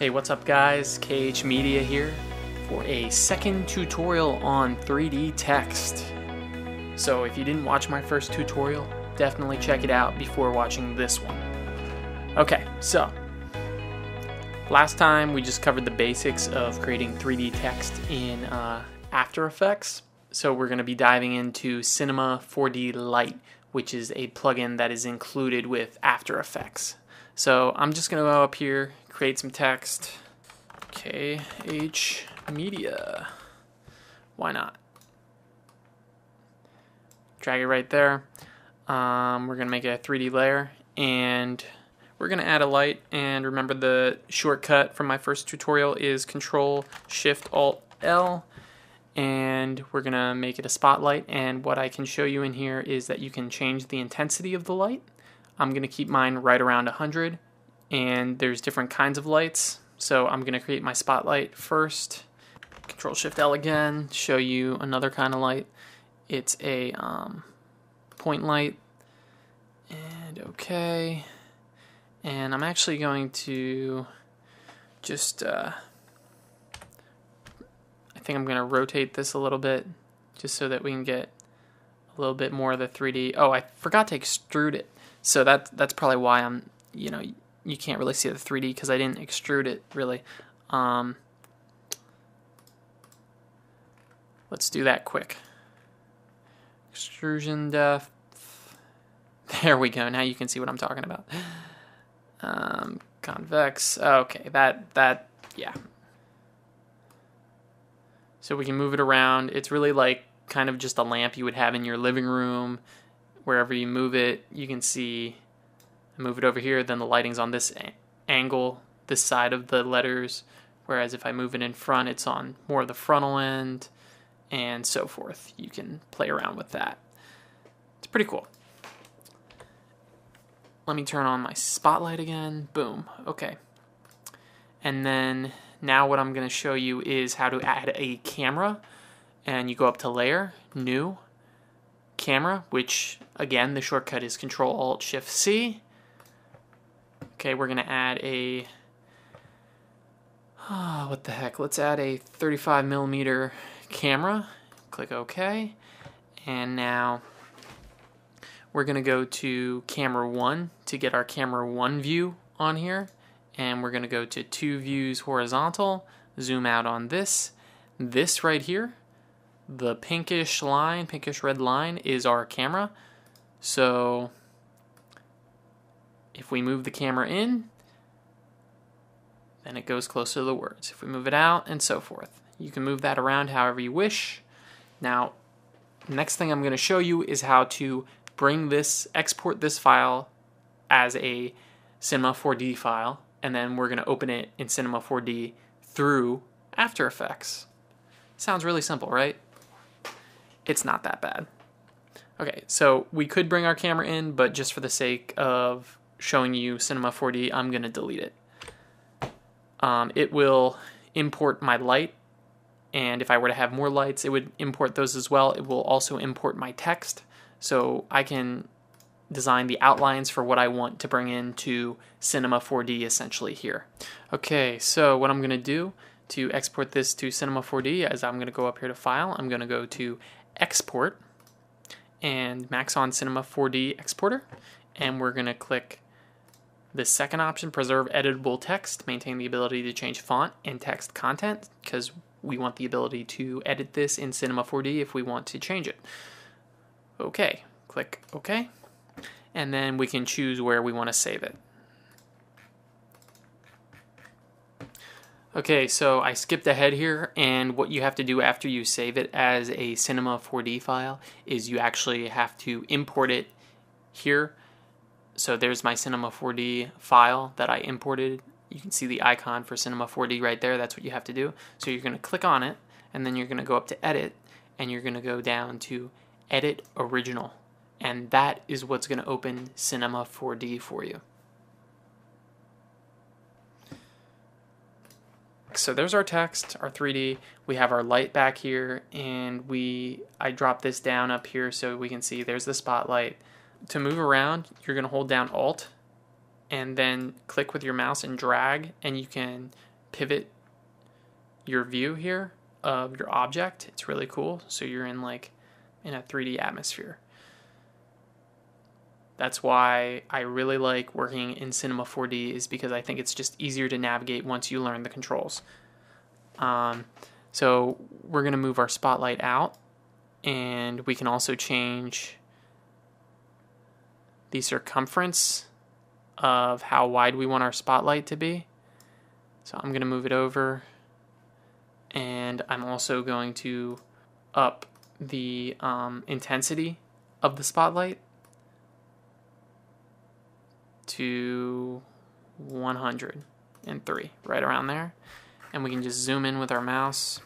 Hey, what's up guys? KH Media here for a second tutorial on 3D text. So if you didn't watch my first tutorial, definitely check it out before watching this one. Okay, so last time we just covered the basics of creating 3D text in uh, After Effects. So we're going to be diving into Cinema 4D Lite, which is a plugin that is included with After Effects. So I'm just going to go up here, create some text. KH Media. Why not? Drag it right there. Um, we're going to make a 3D layer and we're going to add a light. And remember the shortcut from my first tutorial is Control Shift Alt L and we're gonna make it a spotlight and what I can show you in here is that you can change the intensity of the light I'm gonna keep mine right around 100 and there's different kinds of lights. So I'm gonna create my spotlight first. Control shift L again show you another kind of light. It's a um, point light. And okay. And I'm actually going to just uh, I think I'm going to rotate this a little bit just so that we can get a little bit more of the 3D. Oh, I forgot to extrude it. So that, that's probably why I'm, you know, you can't really see the 3D because I didn't extrude it really. Um, let's do that quick. Extrusion depth. There we go. Now you can see what I'm talking about. Um, convex. Okay, that, that, yeah, so we can move it around. It's really like kind of just a lamp you would have in your living room. Wherever you move it, you can see, move it over here, then the lighting's on this angle, this side of the letters. Whereas if I move it in front, it's on more of the frontal end and so forth. You can play around with that. It's pretty cool. Let me turn on my spotlight again. Boom. Okay. And then now what I'm going to show you is how to add a camera. And you go up to Layer, New, Camera, which again the shortcut is Control Alt Shift C. Okay, we're going to add a oh, what the heck? Let's add a 35 millimeter camera. Click OK. And now we're going to go to camera 1 to get our camera 1 view on here and we're going to go to two views horizontal, zoom out on this. This right here, the pinkish line, pinkish red line is our camera. So if we move the camera in, then it goes closer to the words. If we move it out and so forth. You can move that around however you wish. Now, next thing I'm going to show you is how to bring this, export this file as a Cinema 4D file and then we're going to open it in Cinema 4D through After Effects. Sounds really simple, right? It's not that bad. Okay, so we could bring our camera in, but just for the sake of showing you Cinema 4D, I'm going to delete it. Um, it will import my light, and if I were to have more lights, it would import those as well. It will also import my text, so I can design the outlines for what I want to bring into Cinema 4D essentially here. Okay, so what I'm going to do to export this to Cinema 4D is I'm going to go up here to File, I'm going to go to Export and Maxon Cinema 4D Exporter, and we're going to click the second option, Preserve Editable Text, maintain the ability to change font and text content, because we want the ability to edit this in Cinema 4D if we want to change it. Okay, click OK and then we can choose where we want to save it. Okay, so I skipped ahead here, and what you have to do after you save it as a Cinema 4D file is you actually have to import it here. So there's my Cinema 4D file that I imported. You can see the icon for Cinema 4D right there. That's what you have to do. So you're going to click on it, and then you're going to go up to Edit, and you're going to go down to Edit Original and that is what's going to open Cinema 4D for you. So there's our text, our 3D. We have our light back here, and we I drop this down up here so we can see there's the spotlight. To move around, you're going to hold down Alt, and then click with your mouse and drag, and you can pivot your view here of your object. It's really cool. So you're in like in a 3D atmosphere. That's why I really like working in Cinema 4D is because I think it's just easier to navigate once you learn the controls. Um, so we're going to move our spotlight out and we can also change the circumference of how wide we want our spotlight to be. So I'm going to move it over and I'm also going to up the um, intensity of the spotlight to 103, right around there. And we can just zoom in with our mouse.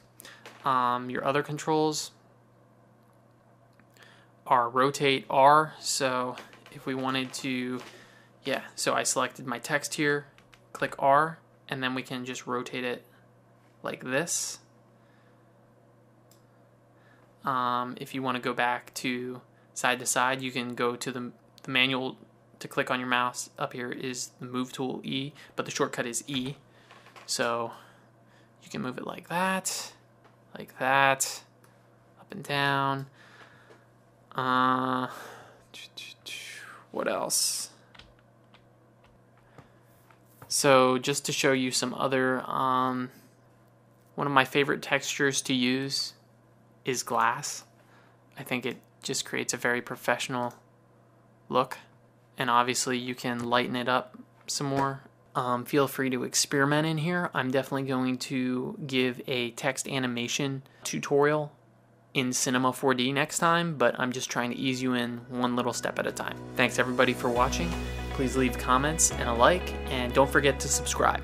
Um, your other controls are rotate R. So if we wanted to, yeah, so I selected my text here, click R, and then we can just rotate it like this. Um, if you want to go back to side to side, you can go to the, the manual to click on your mouse. Up here is the move tool E, but the shortcut is E. So you can move it like that, like that, up and down. Uh, what else? So just to show you some other, um, one of my favorite textures to use is glass. I think it just creates a very professional look. And obviously you can lighten it up some more. Um, feel free to experiment in here. I'm definitely going to give a text animation tutorial in Cinema 4D next time, but I'm just trying to ease you in one little step at a time. Thanks everybody for watching. Please leave comments and a like, and don't forget to subscribe.